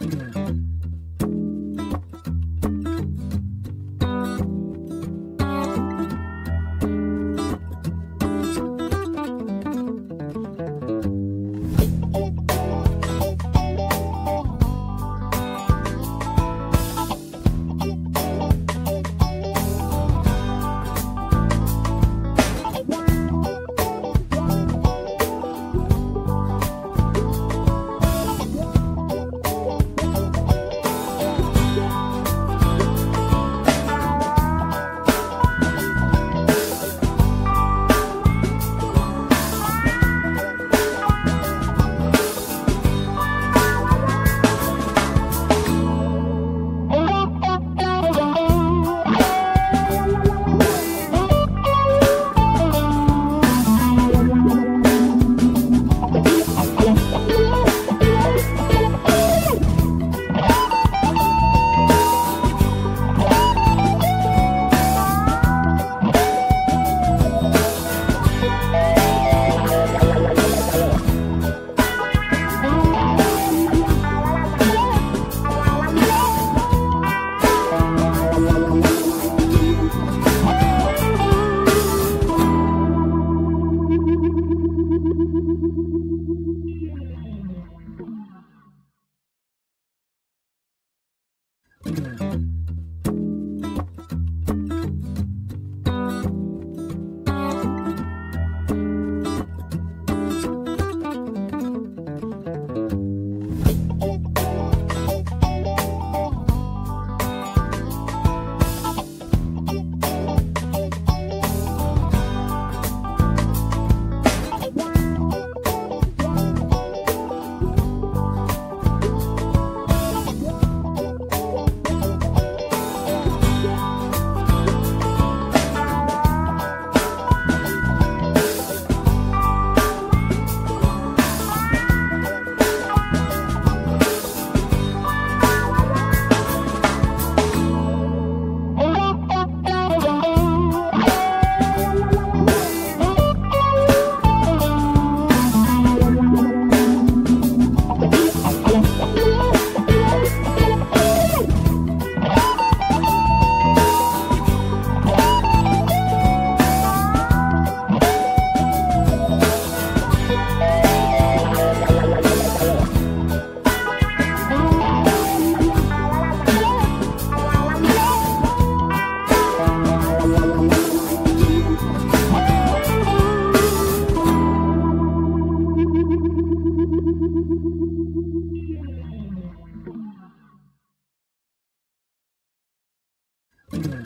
Mm. Mm-hmm. Mm-hmm.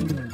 Mm-hmm.